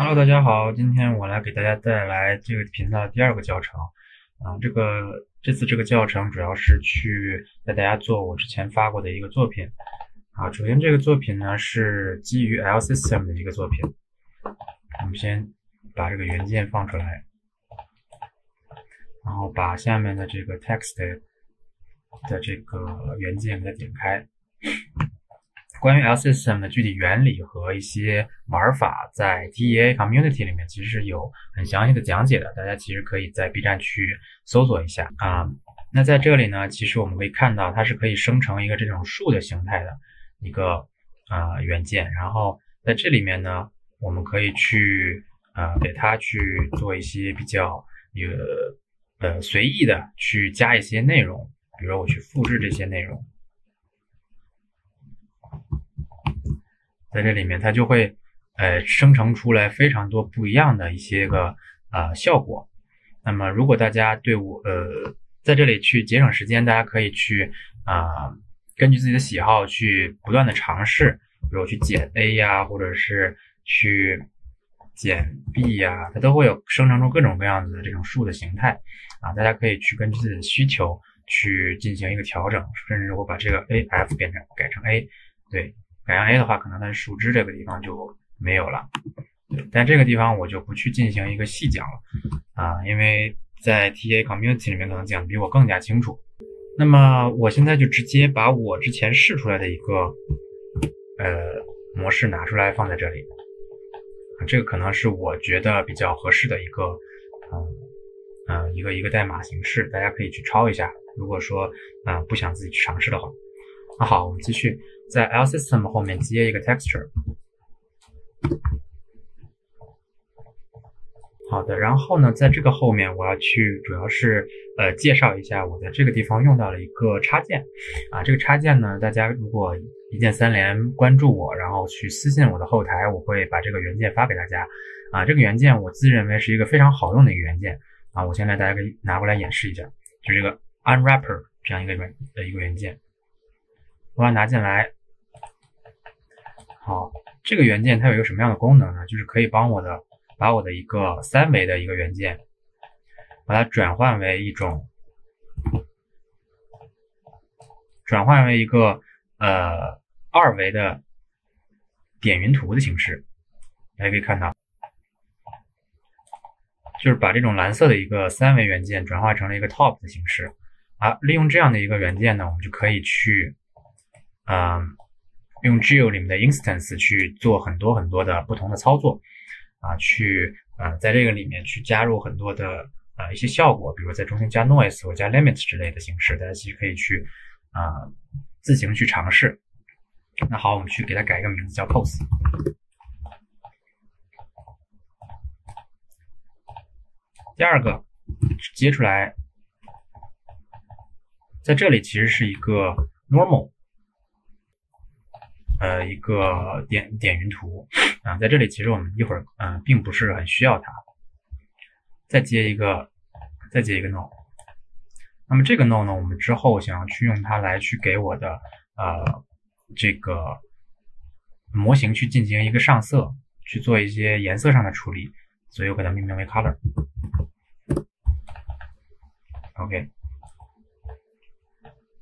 Hello，大家好，今天我来给大家带来这个频道第二个教程啊。这个这次这个教程主要是去带大家做我之前发过的一个作品啊。首先这个作品呢是基于 L System 的一个作品，我们先把这个原件放出来，然后把下面的这个 Text 的这个原件给它点开。关于 L System 的具体原理和一些玩法，在 TEA Community 里面其实是有很详细的讲解的，大家其实可以在 B 站去搜索一下啊。那在这里呢，其实我们可以看到它是可以生成一个这种树的形态的一个啊元件，然后在这里面呢，我们可以去啊给它去做一些比较有呃随意的去加一些内容，比如我去复制这些内容。在这里面，它就会，呃，生成出来非常多不一样的一些个啊效果。那么，如果大家对我呃在这里去节省时间，大家可以去啊根据自己的喜好去不断的尝试，比如去减 A 呀，或者是去减 B 呀，它都会有生成出各种各样子的这种树的形态啊。大家可以去根据自己的需求去进行一个调整，甚至我把这个 A F 变成改成 A，对。改成 A 的话，可能它树枝这个地方就没有了。但这个地方我就不去进行一个细讲了啊，因为在 TA Community 里面可能讲的比我更加清楚。那么我现在就直接把我之前试出来的一个呃模式拿出来放在这里，这个可能是我觉得比较合适的一个嗯嗯一个一个代码形式，大家可以去抄一下。如果说啊不想自己去尝试的话，那好，我们继续。在 L system 后面接一个 texture，好的，然后呢，在这个后面我要去主要是呃介绍一下我在这个地方用到了一个插件啊，这个插件呢，大家如果一键三连关注我，然后去私信我的后台，我会把这个原件发给大家啊。这个原件我自认为是一个非常好用的一个原件啊，我先来大家可以拿过来演示一下，就这个 unwrapper 这样一个原的一个原件，我要拿进来。好，这个元件它有一个什么样的功能呢？就是可以帮我的把我的一个三维的一个元件，把它转换为一种，转换为一个呃二维的点云图的形式。大家可以看到，就是把这种蓝色的一个三维元件转化成了一个 top 的形式。啊，利用这样的一个元件呢，我们就可以去，嗯。用 Geo 里面的 instance 去做很多很多的不同的操作啊，去呃在这个里面去加入很多的呃一些效果，比如在中间加 noise 或加 limit 之类的形式，大家其实可以去啊自行去尝试。那好，我们去给它改一个名字叫 pose。第二个接出来，在这里其实是一个 normal。呃，一个点点云图啊，在这里其实我们一会儿嗯，并不是很需要它。再接一个，再接一个 no。那么这个 no 呢，我们之后想要去用它来去给我的呃这个模型去进行一个上色，去做一些颜色上的处理，所以我给它命名为 color。OK。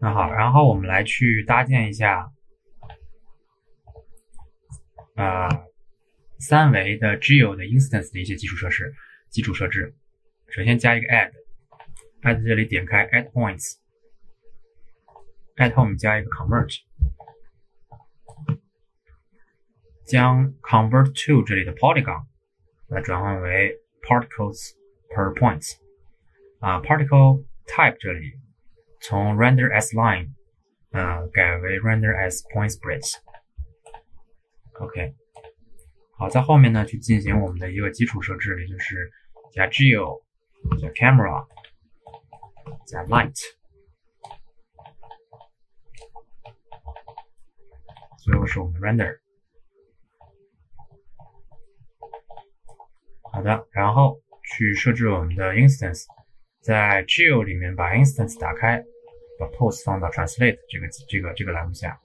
那好，然后我们来去搭建一下。啊，三维的 Geo 的 instance 的一些基础设施、基础设置。首先加一个 add，add 这里点开 add points，add 后面加一个 convert，将 convert to 这里的 polygon 把它转换为 particles per points。啊，particle type 这里从 render as line 啊改为 render as point sprites。OK，好，在后面呢去进行我们的一个基础设置，也就是加 Geo，加 Camera，加 Light，最后是我们的 Render。好的，然后去设置我们的 Instance，在 Geo 里面把 Instance 打开，把 Pose 放到 Translate 这个这个这个栏目下，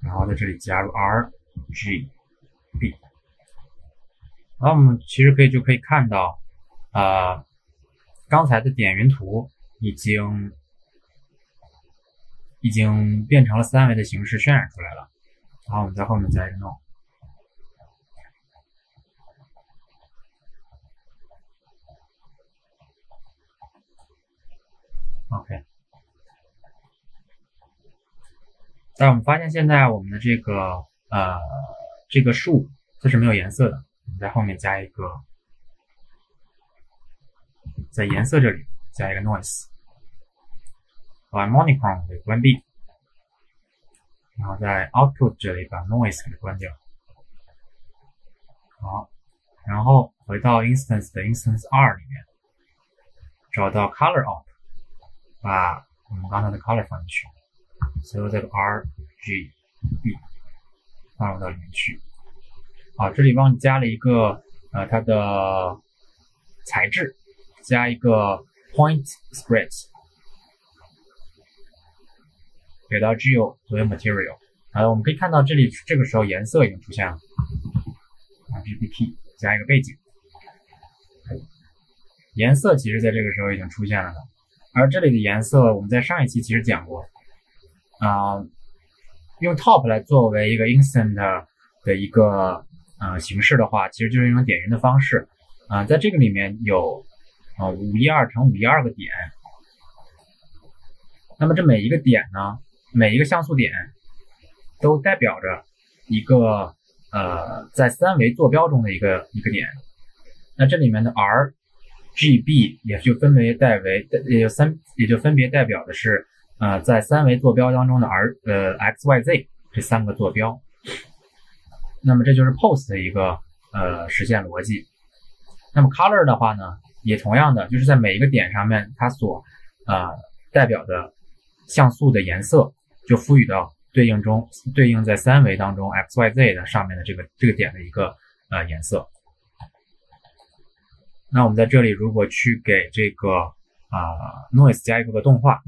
然后在这里加入 R。G B 然后我们其实可以就可以看到，啊，刚才的点云图已经已经变成了三维的形式渲染出来了。然后我们在后面再弄。OK，但我们发现现在我们的这个呃这个树它是没有颜色的，我们在后面加一个，在颜色这里加一个 noise，把 monochrome 给关闭，然后在 output 这里把 noise 给关掉，好，然后回到 instance 的 instance 二里面，找到 color op。把我们刚才的 color 放进去，所有这个 R G B 放入到里面去。好，这里帮你加了一个呃它的材质，加一个 point spread，给到 Geo 作为 material。啊，我们可以看到这里这个时候颜色已经出现了，RGBP 加一个背景，颜色其实在这个时候已经出现了的。而这里的颜色，我们在上一期其实讲过，啊，用 top 来作为一个 instant 的一个呃形式的话，其实就是一种点云的方式，啊，在这个里面有啊五一二乘五一二个点，那么这每一个点呢，每一个像素点都代表着一个呃在三维坐标中的一个一个点，那这里面的 R。G、B 也就分别代为，也就三，也就分别代表的是，呃，在三维坐标当中的 R，呃，X、Y、Z 这三个坐标。那么这就是 Pose 的一个呃实现逻辑。那么 Color 的话呢，也同样的，就是在每一个点上面，它所呃代表的像素的颜色，就赋予到对应中，对应在三维当中 X、Y、Z 的上面的这个这个点的一个呃颜色。那我们在这里如果去给这个啊 noise 加一个个动画，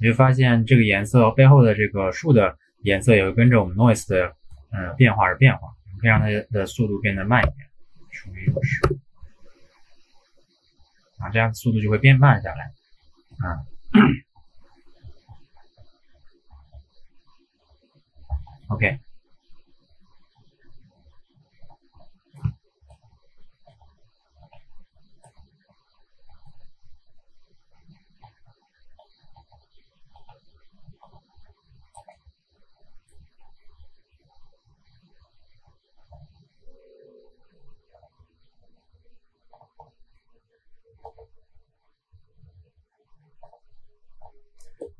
你会发现这个颜色背后的这个树的颜色也会跟着我们 noise 的嗯变化而变化。可以让它的速度变得慢一点，除以五十啊，这样速度就会变慢下来啊。OK。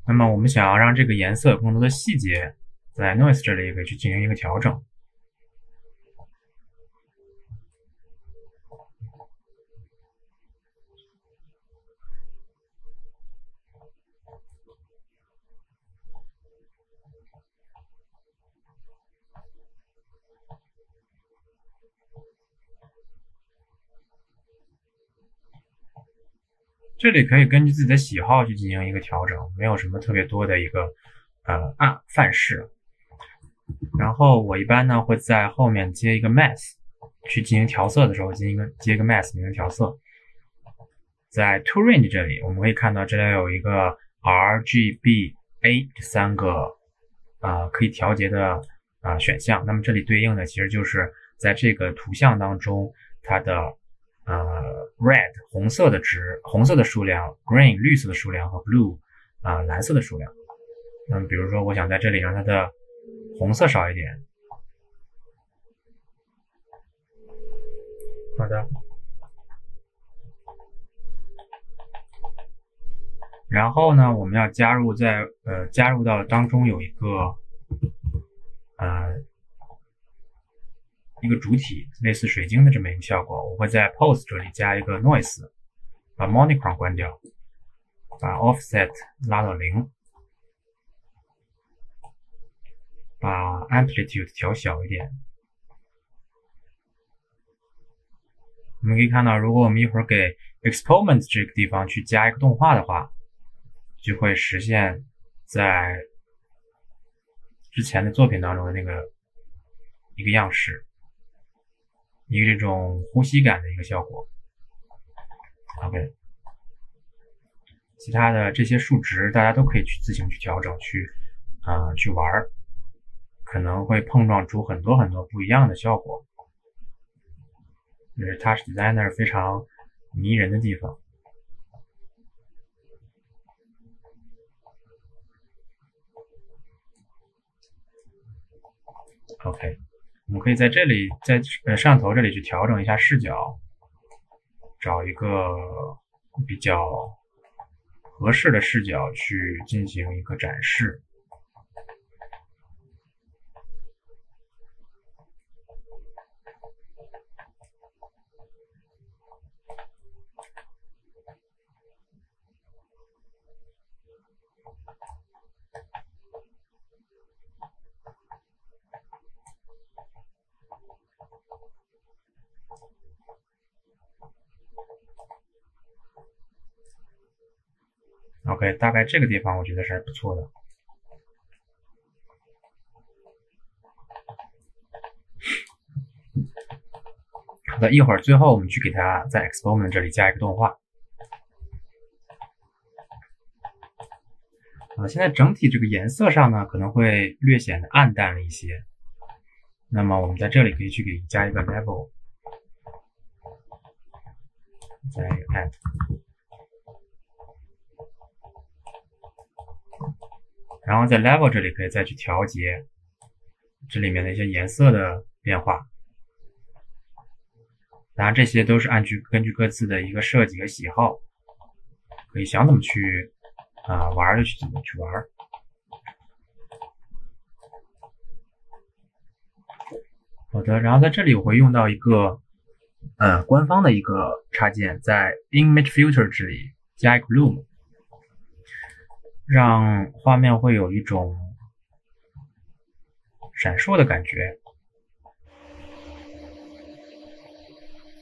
那么我们想要让这个颜色更多的细节，在 noise 这里也可以去进行一个调整。这里可以根据自己的喜好去进行一个调整，没有什么特别多的一个呃按范式。然后我一般呢会在后面接一个 mask 去进行调色的时候，进行一个接一个 mask 进行调色。在 to range 这里，我们可以看到这里有一个 R、G、B、A 这三个啊可以调节的啊选项。那么这里对应的其实就是在这个图像当中它的。呃，red 红色的值，红色的数量，green 绿色的数量和 blue 啊蓝色的数量。那么，比如说，我想在这里让它的红色少一点。好的。然后呢，我们要加入在呃加入到当中有一个呃。一个主体类似水晶的这么一个效果，我会在 pose 这里加一个 noise，把 monochrome 关掉，把 offset 拉到零，把 amplitude 调小一点。我们可以看到，如果我们一会儿给 experiment 这个地方去加一个动画的话，就会实现在之前的作品当中的那个一个样式，一个这种呼吸感的一个效果。OK，其他的这些数值大家都可以去自行去调整，去啊去玩儿，可能会碰撞出很多很多不一样的效果，这是 Touch Designer 非常迷人的地方。OK，我们可以在这里，在呃摄像头这里去调整一下视角。找一个比较合适的视角去进行一个展示。大概这个地方我觉得是还不错的。好的，一会儿最后我们去给它在 Exponent 这里加一个动画。啊，现在整体这个颜色上呢，可能会略显得暗淡了一些。那么我们在这里可以去给加一个 Level，再 Add。然后在 Level 这里可以再去调节这里面的一些颜色的变化，当然这些都是按据根据各自的一个设计和喜好，可以想怎么去啊玩就去怎么去玩。好的，然后在这里我会用到一个呃官方的一个插件，在 Image Filter 这里加一个 Loom。让画面会有一种闪烁的感觉。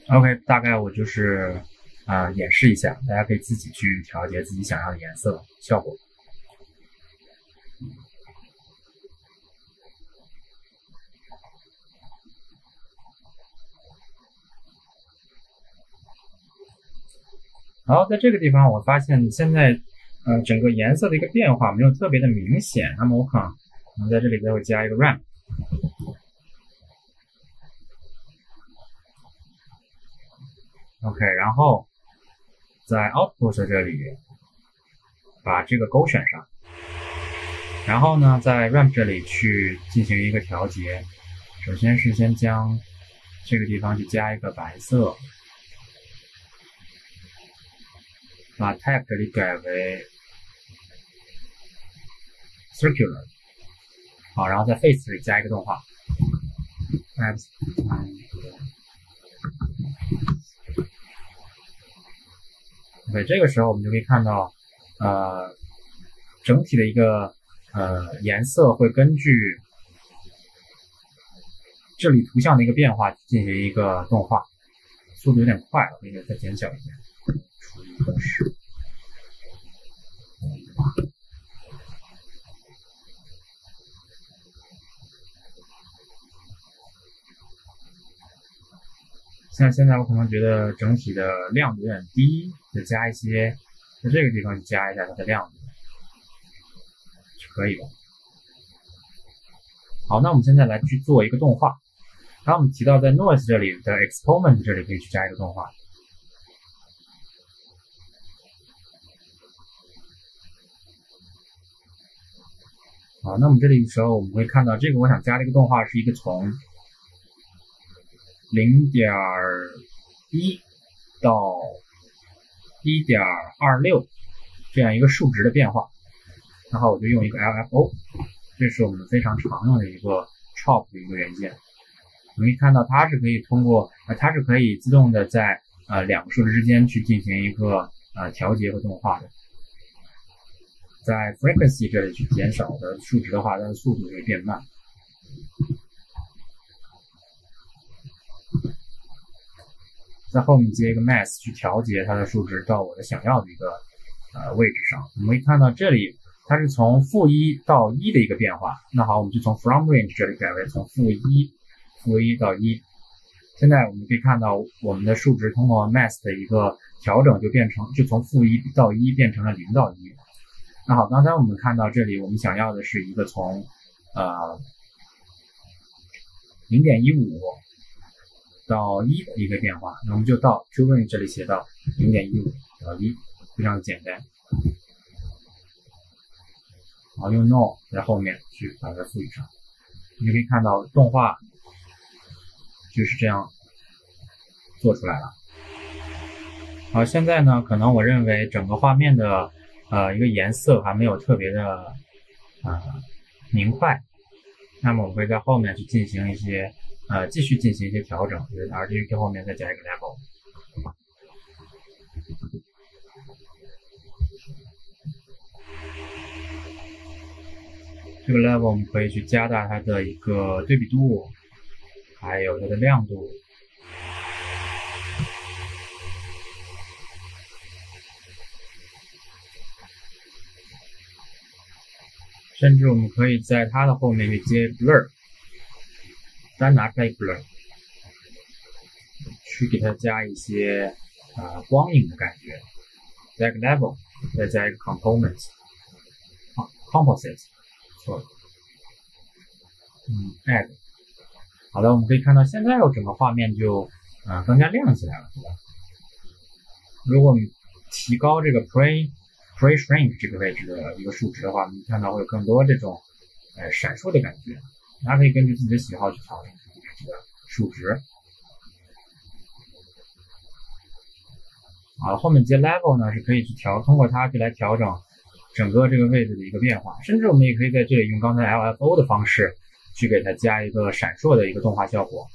OK，大概我就是啊演示一下，大家可以自己去调节自己想要的颜色效果。好，在这个地方我发现现在。呃，整个颜色的一个变化没有特别的明显，那么我可能在这里再会加一个 ramp。OK，然后在 output 这里把这个勾选上，然后呢，在 ramp 这里去进行一个调节。首先是先将这个地方去加一个白色，把 type 这里改为。Circular，好，然后在 Face 里加一个动画。OK，这个时候我们就可以看到，呃，整体的一个呃颜色会根据这里图像的一个变化进行一个动画，速度有点快，我给你再减小一点，除以个十。像现在我可能觉得整体的亮度有点低，就加一些，在这个地方去加一下它的亮度是可以的。好，那我们现在来去做一个动画。刚我们提到在 Noise 这里的 Exponent 这里可以去加一个动画。好，那我们这里的时候我们会看到这个我想加的一个动画是一个从。零点一到一点二六这样一个数值的变化，然后我就用一个 LFO，这是我们非常常用的一个 Chop 的一个元件。我们可以看到它是可以通过，呃，它是可以自动的在呃两个数值之间去进行一个呃调节和动画的。在 Frequency 这里去减少的数值的话，它的速度会变慢。在后面接一个 mass 去调节它的数值到我的想要的一个呃位置上。我们可以看到这里它是从负一到一的一个变化。那好，我们就从 from range 这里改为从负一负一到一。现在我们可以看到，我们的数值通过 mass 的一个调整，就变成就从负一到一变成了零到一。那好，刚才我们看到这里，我们想要的是一个从呃零点一五到一的一个变化，那我们就到 t r u e range 这里写到零点一五到一，非常的简单。然后用 no 在后面去把它赋予上，你就可以看到动画。就是这样做出来了。好，现在呢，可能我认为整个画面的呃一个颜色还没有特别的啊明快，那么我会在后面去进行一些呃继续进行一些调整，就是 R G B 后面再加一个 level。这个 level 我们可以去加大它的一个对比度。还有它的亮度，甚至我们可以在它的后面去接 blur，单拿出来 blur，去给它加一些啊光影的感觉，加个 level，再加一个 components，composite，错了，嗯，add。好的，我们可以看到现在我整个画面就啊更加亮起来了，对吧？如果我们提高这个 pre pre shrink 这个位置的一个数值的话，你看到会有更多这种呃闪烁的感觉。大家可以根据自己的喜好去调整这个数值。啊，后面接 level 呢是可以去调，通过它去来调整整个这个位置的一个变化，甚至我们也可以在这里用刚才 LFO 的方式。去给它加一个闪烁的一个动画效果。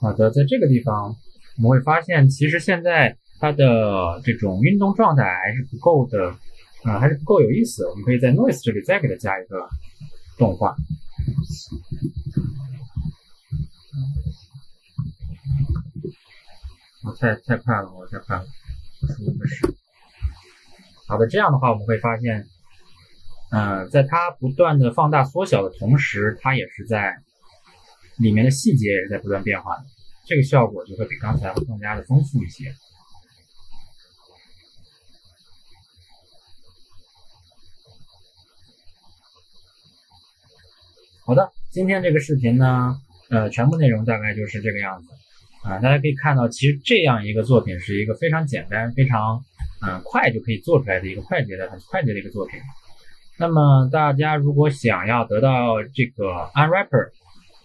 好的，在这个地方我们会发现，其实现在它的这种运动状态还是不够的，啊，还是不够有意思。我们可以在 noise 这里再给它加一个动画。我太太快了，我太快了，出个事。好的，这样的话我们会发现。嗯，在它不断的放大缩小的同时，它也是在里面的细节也是在不断变化的，这个效果就会比刚才更加的丰富一些。好的，今天这个视频呢，呃，全部内容大概就是这个样子啊。大家可以看到，其实这样一个作品是一个非常简单、非常嗯快就可以做出来的一个快捷的、很快捷的一个作品。那么大家如果想要得到这个 Unwrapper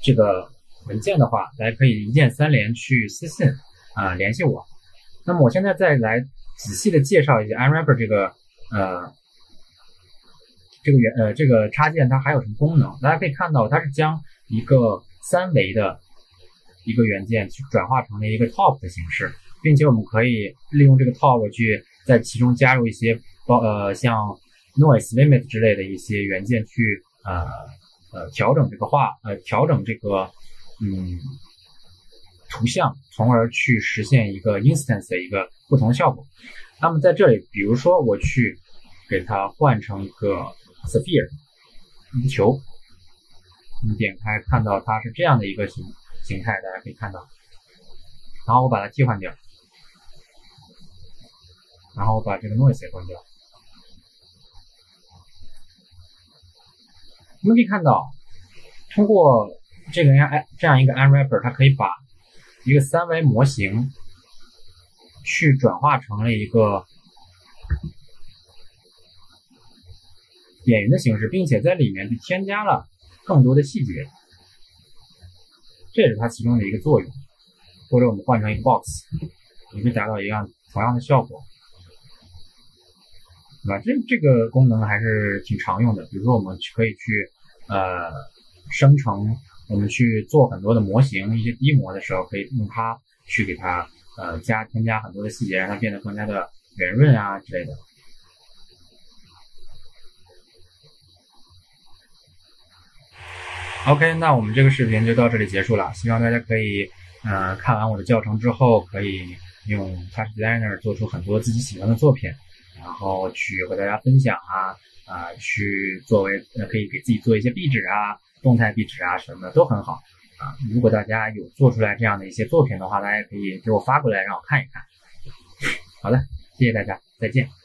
这个文件的话，大家可以一键三连去私信啊联系我。那么我现在再来仔细的介绍一下 Unwrapper 这个呃这个原呃这个插件它还有什么功能？大家可以看到，它是将一个三维的一个元件去转化成了一个 top 的形式，并且我们可以利用这个 top 去在其中加入一些包呃像。Noise Limit 之类的一些元件去呃呃调整这个画呃调整这个嗯图像，从而去实现一个 Instance 的一个不同的效果。那么在这里，比如说我去给它换成一个 Sphere 一个球，我们点开看到它是这样的一个形形态，大家可以看到。然后我把它替换掉，然后我把这个 Noise 也关掉。我们可以看到，通过这个样这样一个 Unwrapper，它可以把一个三维模型去转化成了一个点云的形式，并且在里面去添加了更多的细节，这也是它其中的一个作用。或者我们换成一个 Box，也可以达到一样同样的效果。对吧？这这个功能还是挺常用的。比如说，我们可以去呃生成，我们去做很多的模型，一些低模的时候，可以用它去给它呃加添加很多的细节，让它变得更加的圆润啊之类的。OK，那我们这个视频就到这里结束了。希望大家可以呃看完我的教程之后，可以用 Touch Designer 做出很多自己喜欢的作品。然后去和大家分享啊啊，去作为呃可以给自己做一些壁纸啊动态壁纸啊什么的都很好啊。如果大家有做出来这样的一些作品的话，大家可以给我发过来让我看一看。好的，谢谢大家，再见。